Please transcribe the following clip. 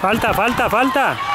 Falta, falta, falta.